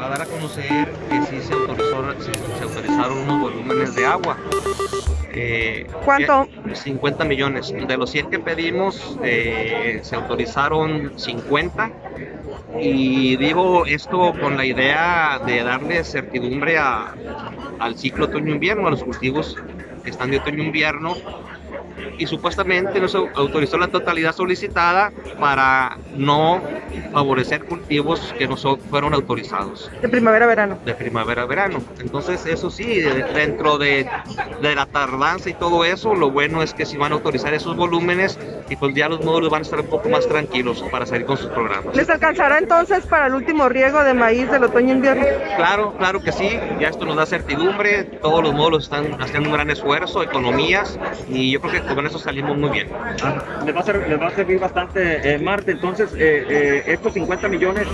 va a dar a conocer que sí se, autorizó, se, se autorizaron unos volúmenes de agua. Eh, ¿Cuánto? eh, 50 millones. De los 100 que pedimos, eh, se autorizaron 50. Y digo esto con la idea de darle certidumbre a- al ciclo otoño-invierno, a los cultivos que están de otoño-invierno. Y supuestamente nos au- autorizó la totalidad solicitada para no favorecer cultivos que no fueron autorizados De primavera-verano. de primavera a verano. Entonces, eso sí, de- dentro de, de la tardanza y todo eso, lo bueno es que si van a autorizar esos volúmenes y pues ya los módulos van a estar un poco más tranquilos para seguir con sus programas. ¿Les alcanzará entonces para el último riego de maíz del otoño-invierno? Claro, claro que sí, ya esto nos da certidumbre, todos los módulos están haciendo un gran esfuerzo, economías, y yo creo que con eso salimos muy bien. Ah, les, va a ser- les va a servir bastante eh, Marte. Entonces, eh, eh, estos 50 millones